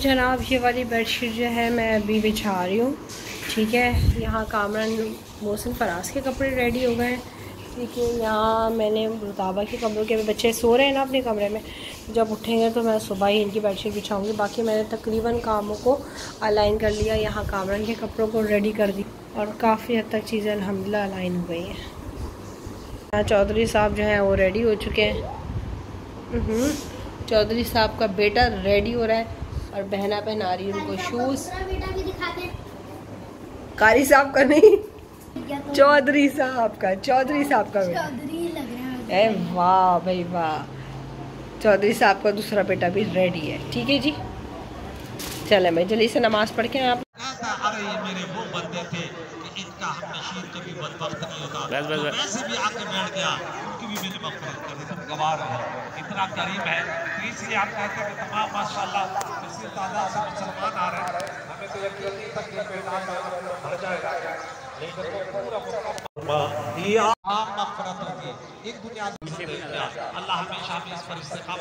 जनाब ये वाली बेडशीट जो है मैं अभी बिछा रही हूँ। ठीक है? यहाँ कामरान मोहसिन फराज के कपड़े रेडी हो गए। हैं ठीक है यहाँ मैंने रुताबा के कमरों के बच्चे सो रहे हैं ना अपने कमरे में। जब उठेंगे तो मैं सुबह ही इनकी बेडशीट बिछाऊँगी। बाकी मैंने तकरीबन कामों को अलाइन कर लिया यहाँ कामरान के कपड़ों को रेडी कर दी। और काफ़ी हद तक चीज़ें अलहमदिल्ला अलाइन हो गई हैं। यहाँ चौधरी साहब जो हैं वो रेडी हो चुके हैं। हम्म, चौधरी साहब का बेटा रेडी हो रहा है। और बहना पहना रही है उनको शूज़ कारी साहब का नहीं तो चौधरी साहब का चौधरी साहब का बेटा। ए वाह भाई वाह। चौधरी साहब का दूसरा बेटा भी रेडी है ठीक है जी? चले मैं जल्दी से नमाज़ पढ़ के आप अरे ये मेरे वो बंदे थे कि इनका हम नशीर कभी बदबख्त नहीं होता। बस बस बस। वैसे भी आके बैठ गया। उनकी भी मैंने मफरत कर दी गवार है। इतना करीब है तो इसलिए आप कहते हैं कि तमाम माशाल्लाह इसी तादाद से मुसलमान आ रहे हैं। हमें तो कि होगी एक दुनिया अल्लाह हमेशा हमें इस पर इस्तेकाम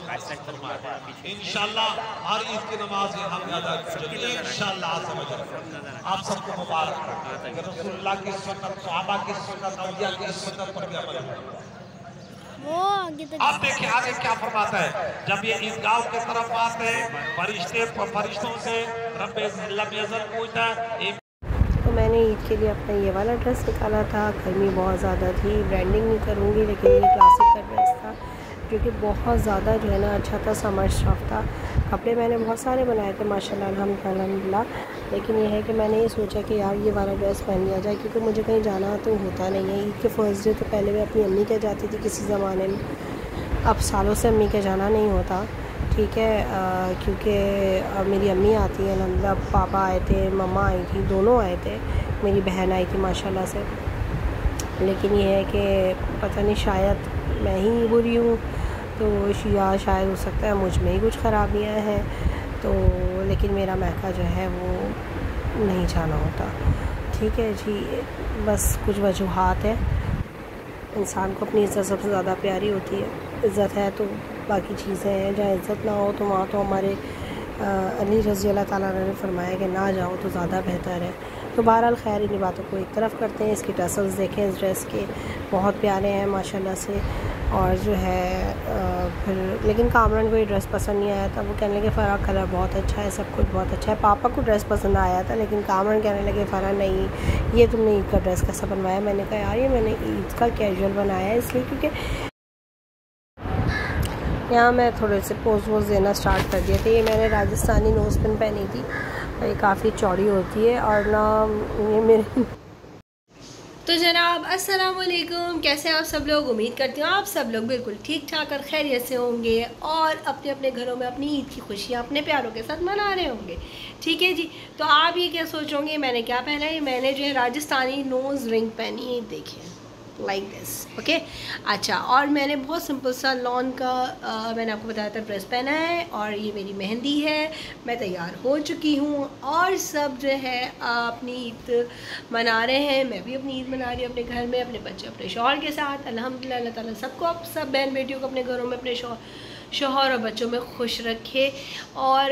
इंशाल्लाह हर ईद की नमाज़ अदा करेंगे। इंशाल्लाह आप सबको मुबारक। की सुन्नत, सहाबा की सुन्नत, औलिया की सुन्नत पर भी अमल वो अब देखिए आगे क्या फरमाता है। जब ये ईदगाह की तरफ़ आते हैं फरिश्ते फरिश्तों से रब पूछता है तो मैंने ईद के लिए अपना ये वाला ड्रेस निकाला था। गर्मी बहुत ज़्यादा थी ब्रांडिंग नहीं करूँगी लेकिन ये क्लासिक का ड्रेस था जो कि बहुत ज़्यादा जो है ना अच्छा था समर स्टफ़ था। कपड़े मैंने बहुत सारे बनाए थे माशाल्लाह अलहमदिल्ला लेकिन ये है कि मैंने ये सोचा कि यार ये वाला ड्रेस पहन लिया जाए, क्योंकि मुझे कहीं जाना तो होता नहीं है। ईद के फ़र्स्ट डे तो पहले मैं अपनी अम्मी के जाती थी किसी ज़माने में। अब सालों से अम्मी के जाना नहीं होता, ठीक है? क्योंकि मेरी अम्मी आती है अलहमदिल्ला पापा आए थे, मम्मा आई थी, दोनों आए थे। मेरी बहन आई थी, माशाल्लाह से। लेकिन ये है कि पता नहीं, शायद मैं ही बुरी हूँ तो या शायद हो सकता है मुझमें ही कुछ ख़राबियाँ हैं। तो लेकिन मेरा महका जो है वो नहीं जाना होता। ठीक है जी, बस कुछ वजूहत है। इंसान को अपनी इज़्ज़त सबसे ज़्यादा प्यारी होती है। इज़्ज़त है तो बाकी चीज़ें हैं। जहाँ इज़्ज़त ना हो तो वहाँ तो हमारे अली रज़ी अल्लाह ताला ने फरमाया कि ना जाओ तो ज़्यादा बेहतर है। तो बहरहाल खैर इन बातों को एक तरफ़ करते हैं। इसके टसल्स देखें। इस ड्रेस के बहुत प्यारे हैं, माशाल्लाह से। और जो है फिर लेकिन कामरान को ये ड्रेस पसंद नहीं आया था। वो कहने लगे फ़रा कलर बहुत अच्छा है, सब कुछ बहुत अच्छा है। पापा को ड्रेस पसंद आया था, लेकिन कामरान कहने लगे फ़रा नहीं, ये तुमने ईद का ड्रेस कैसा बनवाया? मैंने कहा, यार, ये मैंने ईद का कैजुअल बनाया है, इसलिए क्योंकि यहाँ मैं थोड़े से पोज वोज देना स्टार्ट कर दिए थे। ये मैंने राजस्थानी नोज़ पिन पहनी थी ये काफ़ी चौड़ी होती है, और ना ये मेरे तो जनाब अस्सलाम वालेकुम कैसे आप सब लोग? उम्मीद करती हूँ आप सब लोग बिल्कुल ठीक ठाक और खैरियत से होंगे और अपने अपने घरों में अपनी ईद की खुशियाँ अपने प्यारों के साथ मना रहे होंगे। ठीक है जी? तो आप ये क्या सोचोगे मैंने क्या पहना है? मैंने जो है राजस्थानी नोज़ रिंग पहनी है, देखिए। लाइक दिस ओके अच्छा और मैंने बहुत सिंपल सा लॉन का आ, मैंने आपको बताया था ड्रेस पहना है और ये मेरी मेहंदी है मैं तैयार हो चुकी हूँ और सब जो है अपनी ईद मना रहे हैं मैं भी अपनी ईद मना रही हूँ अपने घर में अपने बच्चे अपने शोहर के साथ अल्हम्दुलिल्लाह अल्लाह ताला सबको आप सब बहन बेटियों को अपने घरों में अपने शोहर शोहर और बच्चों में खुश रखे और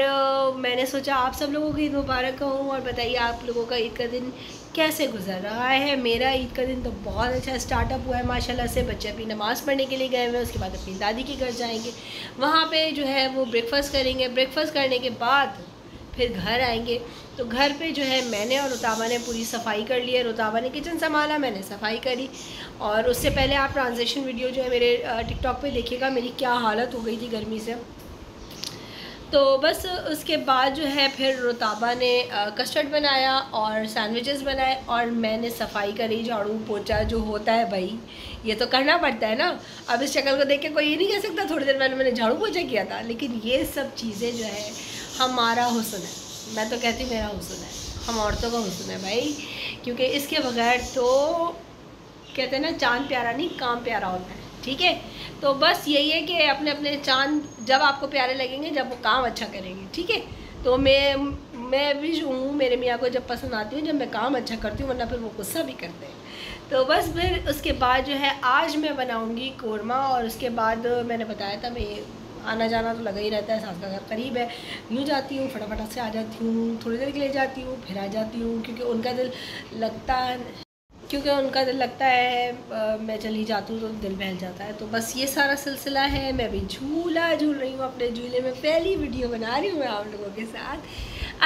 मैंने सोचा आप सब लोगों की ईद मुबारक कहूँ और बताइए आप लोगों का ईद का दिन कैसे गुजर रहा है? मेरा ईद का दिन तो बहुत अच्छा स्टार्टअप हुआ है, माशाल्लाह से बच्चे अपनी नमाज़ पढ़ने के लिए गए हुए हैं, उसके बाद अपनी दादी के घर जाएँगे। वहाँ पे जो है वो ब्रेकफास्ट करेंगे। ब्रेकफास्ट करने के बाद फिर घर आएँगे। तो घर पे जो है मैंने और रुताबा ने पूरी सफ़ाई कर ली है। रुताबा ने किचन संभाला, मैंने सफ़ाई करी। और उससे पहले आप ट्रांजेक्शन वीडियो जो है मेरे टिकटॉक पे देखिएगा, मेरी क्या हालत हो गई थी गर्मी से। तो बस उसके बाद जो है, फिर रुताबा ने कस्टर्ड बनाया और सैंडविचेस बनाए और मैंने सफ़ाई करी, झाड़ू पोछा जो होता है भाई, ये तो करना पड़ता है ना। अब इस शक्ल को देख के कोई ये नहीं कह सकता, थोड़ी देर पहले मैंने झाड़ू पोछा किया था, लेकिन ये सब चीज़ें जो है, हमारा हुसन है। मैं तो कहती मेरा हुसन है। हम औरतों का हुसन है भाई, क्योंकि इसके बगैर तो कहते हैं ना, चाँद प्यारा नहीं, काम प्यारा होता है। ठीक है? तो बस यही है कि अपने अपने चाँद जब आपको प्यारे लगेंगे, जब वो काम अच्छा करेंगे, ठीक है? तो मैं मैं भी हूँ, मेरे मियाँ को जब पसंद आती हूँ, जब मैं काम अच्छा करती हूँ, वरना फिर वो गुस्सा भी करते हैं। तो बस फिर उसके बाद जो है, आज मैं बनाऊँगी कौरमा और उसके बाद मैंने बताया था, मैं आना जाना तो लगा ही रहता है, सास का घर करीब है। यूँ जाती हूँ, फटाफट से आ जाती हूँ, थोड़ी देर के लिए जाती हूँ, फिर आ जाती हूँ, क्योंकि उनका दिल लगता क्योंकि उनका दिल लगता है आ, मैं चली जाती हूँ तो दिल बहल जाता है। तो बस ये सारा सिलसिला है मैं अभी झूला झूल रही हूँ अपने झूले में। पहली वीडियो बना रही हूँ मैं आप लोगों के साथ।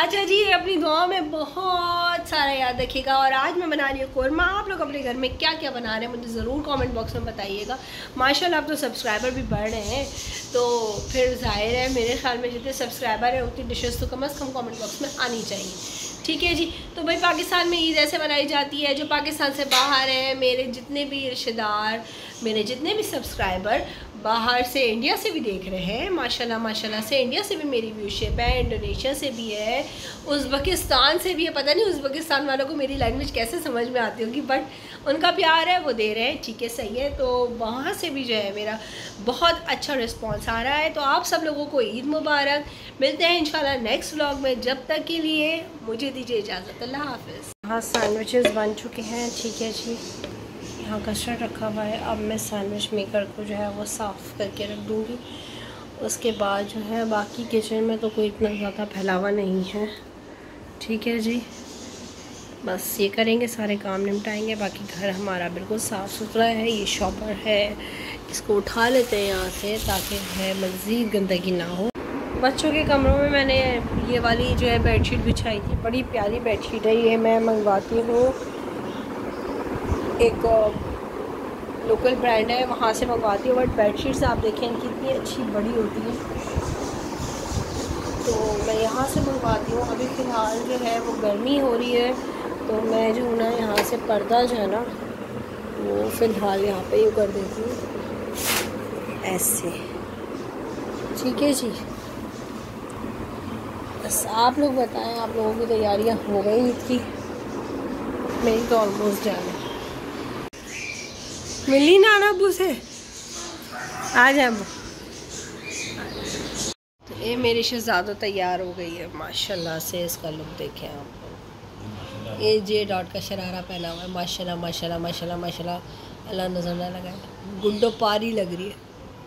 अच्छा जी अपनी दुआ में बहुत सारा याद रखिएगा और आज मैं बना रही हूँ कौरमा। आप लोग अपने घर में क्या क्या बना रहे हैं मुझे ज़रूर कमेंट बॉक्स में बताइएगा। माशाल्लाह आप तो सब्सक्राइबर भी बढ़ रहे हैं। तो फिर ज़ाहिर है मेरे ख्याल में जितने सब्सक्राइबर हैं उतनी डिशेज़ तो कम अज़ कम कॉमेंट बॉक्स में आनी चाहिए। ठीक है जी? तो भाई पाकिस्तान में ईद ऐसे मनाई जाती है जो पाकिस्तान से बाहर हैं, मेरे जितने भी रिश्तेदार, मेरे जितने भी सब्सक्राइबर बाहर से इंडिया से भी देख रहे हैं। माशाल्लाह माशाल्लाह से इंडिया से भी मेरी व्यूशिप है इंडोनेशिया से भी है उज़्बेकिस्तान से भी है। पता नहीं उज़्बेकिस्तान वालों को मेरी लैंग्वेज कैसे समझ में आती होगी बट उनका प्यार है, वो दे रहे हैं। ठीक है, सही है। तो वहाँ से भी जो है मेरा बहुत अच्छा रिस्पॉन्स आ रहा है। तो आप सब लोगों को ईद मुबारक। मिलते हैं इंशाल्लाह नेक्स्ट व्लॉग में। जब तक के लिए मुझे दीजिए इजाज़त। अल्लाह हाफिज़। हाँ सैंडविचेस बन चुके हैं। ठीक है जी। यहाँ कस्टर्ड रखा हुआ है। अब मैं सैंडविच मेकर को जो है वो साफ़ करके रख दूँगी। उसके बाद जो है बाकी किचन में तो कोई इतना ज़्यादा फैलावा नहीं है। ठीक है जी? बस ये करेंगे, सारे काम निपटाएँगे। बाकी घर हमारा बिल्कुल साफ़ सुथरा है, ये शॉपर है। इसको उठा लेते हैं यहाँ से ताकि है मज़ीद गंदगी ना हो। बच्चों के कमरों में मैंने ये वाली जो है बेडशीट बिछाई थी, बड़ी प्यारी बेडशीट है ये, मैं मंगवाती हूँ। एक लोकल ब्रांड है, वहाँ से मंगवाती हूँ बट बेडशीट्स आप देखें कितनी अच्छी बड़ी होती है। तो मैं यहाँ से मंगवाती हूँ। अभी फ़िलहाल जो है, वो गर्मी हो रही है तो मैं जो ना, यहाँ से पर्दा जो है ना, वो फ़िलहाल यहाँ पे यूँ कर देती हूँ। ऐसे। ठीक है जी। बस आप लोग बताएँ, आप लोगों की तैयारियाँ हो गई थी मेरी तो ऑलमोस्ट जाना मिली ना ना अबू से आ जाए अबू। तो ये मेरी शहजादा तैयार हो गई है, माशाल्लाह से इसका लुक देखें आप। ये जे डॉट का शरारा पहना हुआ है, माशाल्लाह माशाल्लाह माशाल्लाह माशाल्लाह। अल्लाह नज़र ना लगाए। गुड्डो पारी लग रही है।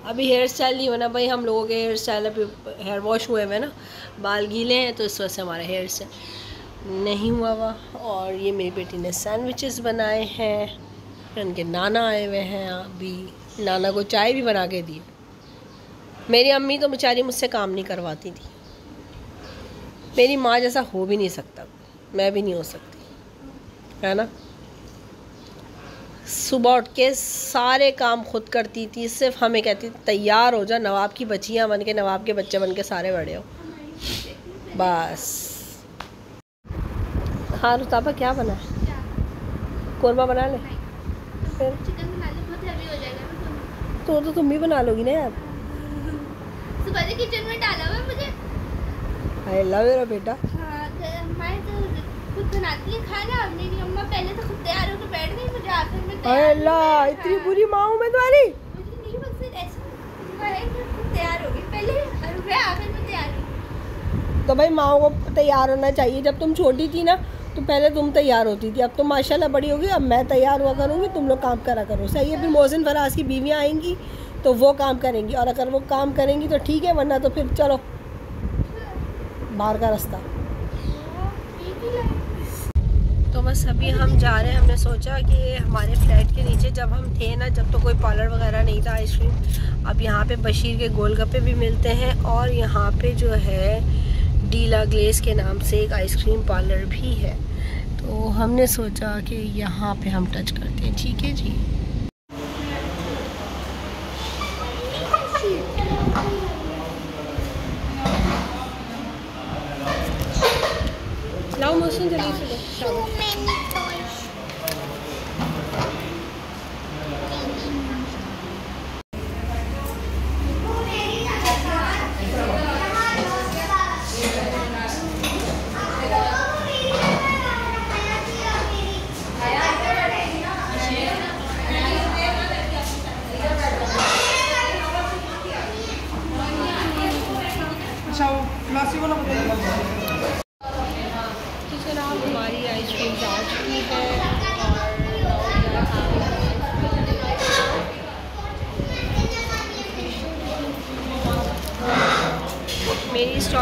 अभी हेयर स्टाइल नहीं होना भाई हम लोगों के हेयर स्टाइल अभी हेयर वॉश हुए हुए ना, बाल गीले हैं तो इस वजह से हमारा हेयर स्टाइल नहीं हुआ हुआ। और ये मेरी बेटी ने सैंडविचेस बनाए हैं। फिर उनके नाना आए हुए हैं अभी नाना को चाय भी बना के दी मेरी अम्मी तो बेचारी मुझसे काम नहीं करवाती थी। मेरी माँ जैसा हो भी नहीं सकता मैं भी नहीं हो सकती है ना? सुबह उठ के सारे काम खुद करती थी सिर्फ़ हमें कहती थी तैयार हो जा नवाब की बच्चियाँ बन के नवाब के बच्चे बन के सारे बड़े हो। बस। हाँ रुताबा क्या बना है? कौरमा बना ले? फिर? चिकन बहुत हैवी हो जाएगा तो तो तुम भी बना लोगी ना यार। सुबह से किचन में डाला हुआ मुझे। आई लव मेरा बेटा। हाँ मैं तो खुद बनाती है खाना मेरी अम्मा पहले तो खुद तैयार होकर बैठ गई मुझे आखिर में अल्लाह इतनी बुरी माँ हूँ मैं तुम्हारी। मुझे नहीं बस तैयार हो गई पहले आखिर में तैयार तो भाई माओ को तैयार होना चाहिए। जब तुम छोटी थी ना तो पहले तुम तैयार होती थी, अब तो माशाल्लाह बड़ी होगी अब मैं तैयार हुआ करूँगी, तुम लोग काम करा करो। सही है, फिर मोहसिन फराज की बीवियाँ आएँगी तो वो काम करेंगी, और अगर वो काम करेंगी तो ठीक है, वरना तो फिर चलो, बाहर का रास्ता। तो बस अभी हम जा रहे हैं, हमने सोचा कि हमारे फ्लैट के नीचे, जब हम थे ना, जब तो कोई पार्लर वगैरह नहीं था आइसक्रीम अब यहाँ पे बशीर के गोलगप्पे भी मिलते हैं, और यहाँ पे जो है डीला ग्लेस के नाम से एक आइसक्रीम पार्लर भी है। तो हमने सोचा कि यहाँ पे हम टच करते हैं। ठीक है जी?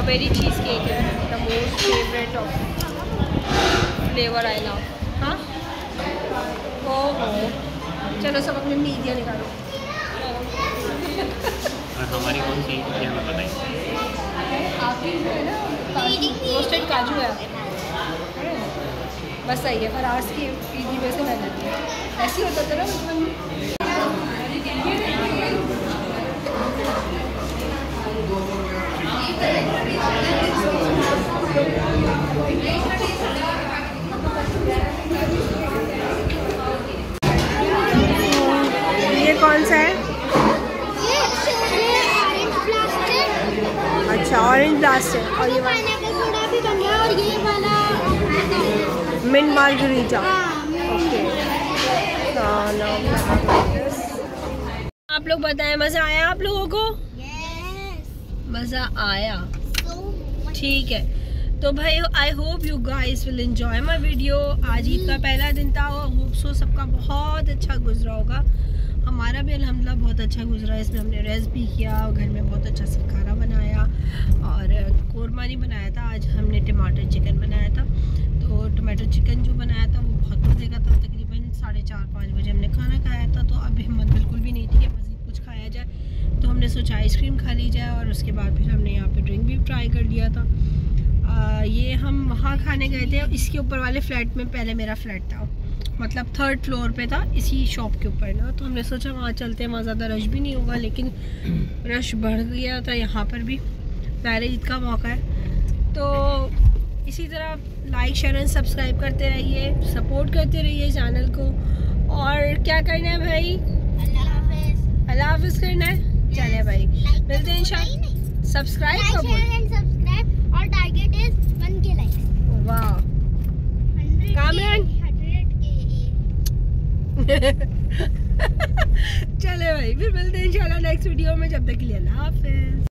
स्ट्रॉबेरी चीज़ केक है the most favourite of flavour I love हाँ ओ चलो सब अपनी नीतियाँ निकालो। हमारी कौन सी ये हमें आपकी है ना रोस्टेड काजू है। बस सही है फराज की ईदी में से मैंने ऐसे ही होता था ना बचपन ये कौन सा है? अच्छा ऑरेंज ब्लास्ट है। और ये मिंट मार्गरीटा ओके आप लोग बताएँ मज़ा आया आप लोगों को? मज़ा आया। ठीक है। तो भाई I hope you guys will enjoy my video आज ईद का पहला दिन था और होप सो सबका बहुत अच्छा गुजरा होगा। हमारा भी अल्हम्दुलिल्लाह बहुत अच्छा गुजरा। इसमें हमने रेस्ट भी किया घर में बहुत अच्छा सा खाना बनाया और कौरमा नहीं बनाया था। आज हमने टमाटर चिकन बनाया था। तो टमाटर चिकन जो बनाया था वो बहुत मज़े का था। तकरीबन साढ़े चार पाँच बजे हमने खाना खाया था। तो अब हिम्मत बिल्कुल भी नहीं थी कि मज़ीद कुछ खाया जाए। हमने सोचा आइसक्रीम खा ली जाए और उसके बाद फिर हमने यहाँ पे ड्रिंक भी ट्राई कर लिया था। आ, ये हम वहाँ खाने गए थे इसके ऊपर वाले फ्लैट में पहले मेरा फ्लैट था। मतलब थर्ड फ्लोर पे था इसी शॉप के ऊपर ना। तो हमने सोचा वहाँ चलते हैं वहाँ ज़्यादा रश भी नहीं होगा लेकिन रश बढ़ गया था यहाँ पर भी। ज़ाहिर ईद का मौका है। तो इसी तरह लाइक शेयर एंड सब्सक्राइब करते रहिए सपोर्ट करते रहिए चैनल को। और क्या करना है भाई? अल्लाह हाफिज़ करना है? चले भाई। मिलते हैं इंशाल्लाह सब्सक्राइब बोल और टारगेट इज़ 1 के लाइक्स वाह। 100 कामरान? 100 के चले भाई फिर मिलते हैं इंशाल्लाह नेक्स्ट वीडियो में। जब तक के लिए अल्लाह हाफिज़।